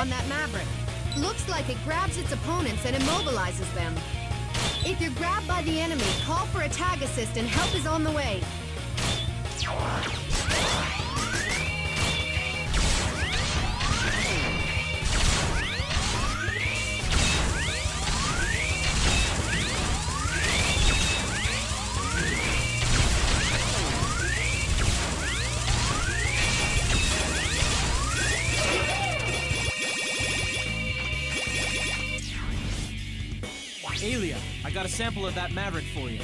on that Maverick. Looks like it grabs its opponents and immobilizes them. If you're grabbed by the enemy, call for a tag assist and help is on the way. I got a sample of that Maverick for you.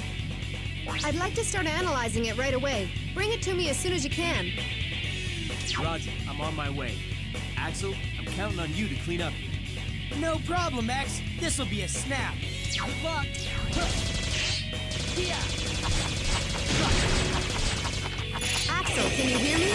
I'd like to start analyzing it right away. Bring it to me as soon as you can. Roger, I'm on my way. Axl, I'm counting on you to clean up here. No problem, X. This'll be a snap. Good luck. Yeah. Axl, can you hear me?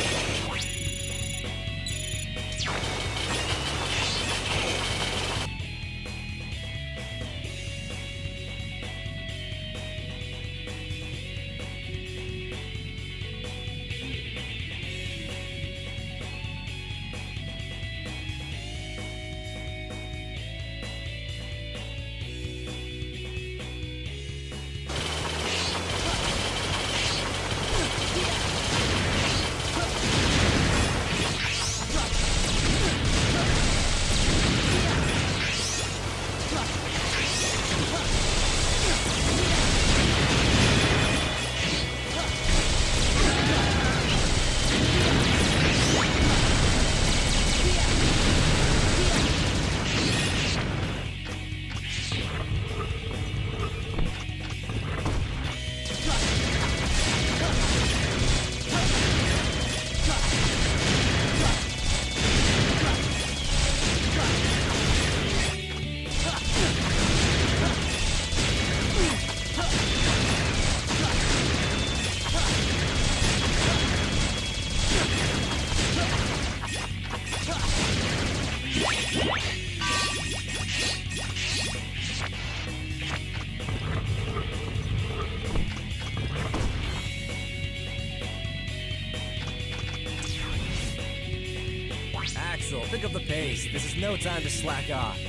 Axl, pick up the pace. This is no time to slack off.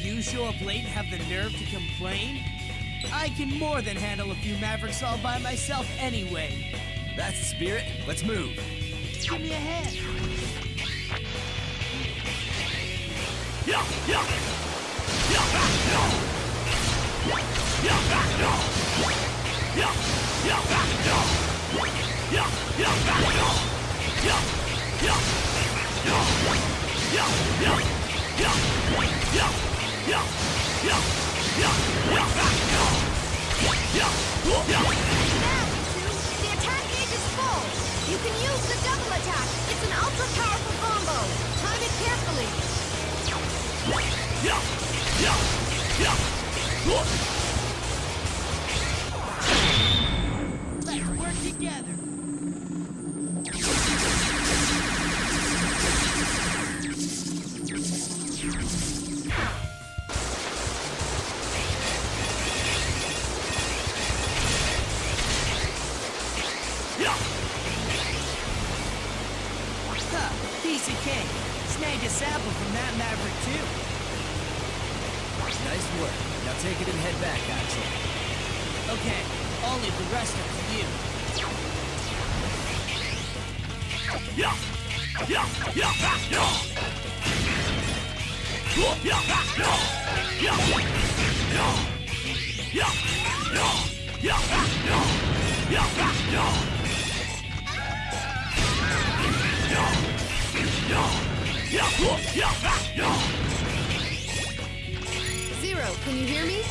You show up late and have the nerve to complain? I can more than handle a few Mavericks all by myself anyway. That's the spirit. Let's move. Give me a hand. The attack gauge is full. You can use the double attack. It's an ultra powerful combo. Time it carefully. Let's work together. Work. Now take it and head back, Axl. Okay, I'll leave the rest up to you. Zero, can you hear me?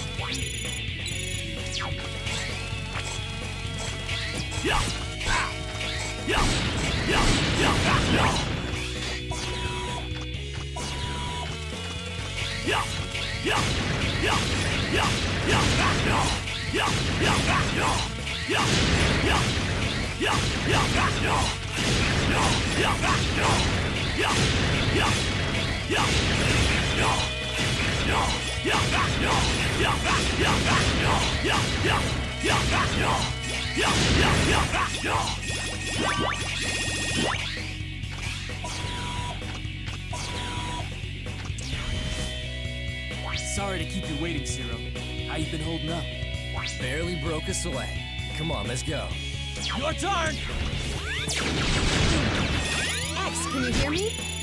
Yeah. Yeah. Yeah. Yeah. Yeah. Yeah. Yeah. Yeah. Yeah. Yeah. Yeah. Yeah. Yeah. Yeah. Yeah. Yeah. Sorry to keep you waiting, Zero. How you been holding up? Barely broke us away. Come on, let's go. Your turn! X, can you hear me?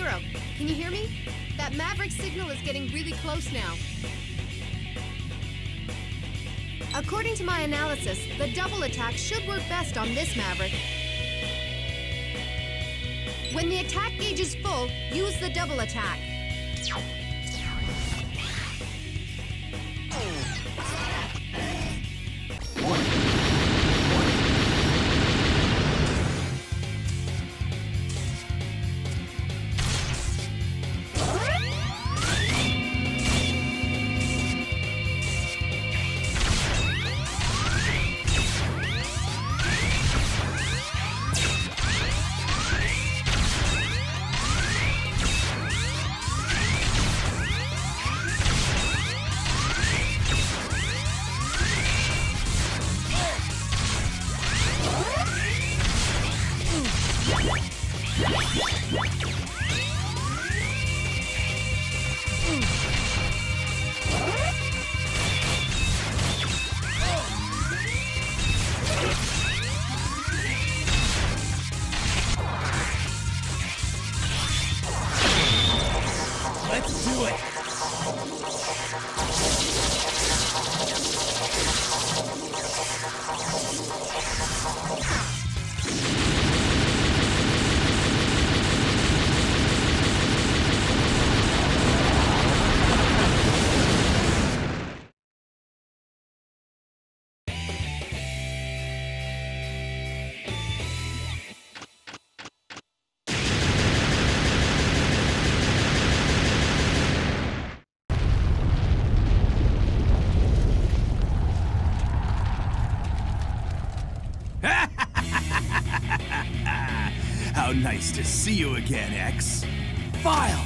Zero, can you hear me? That Maverick signal is getting really close now. According to my analysis, the double attack should work best on this Maverick. When the attack gauge is full, use the double attack. Do How nice to see you again, X. Vile!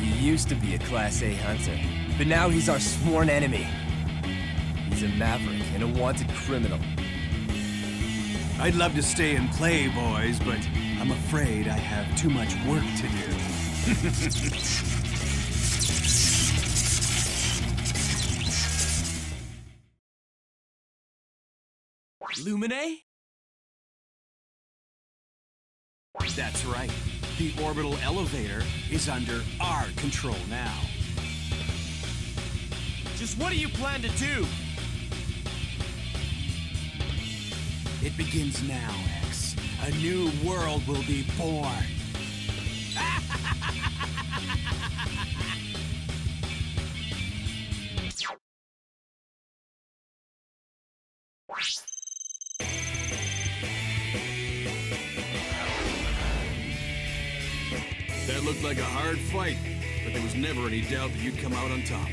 He used to be a Class A hunter, but now he's our sworn enemy. He's a maverick and a wanted criminal. I'd love to stay and play, boys, but I'm afraid I have too much work to do. Lumine? That's right. The orbital elevator is under our control now. Just what do you plan to do? It begins now, X. A new world will be born. That looked like a hard fight, but there was never any doubt that you'd come out on top.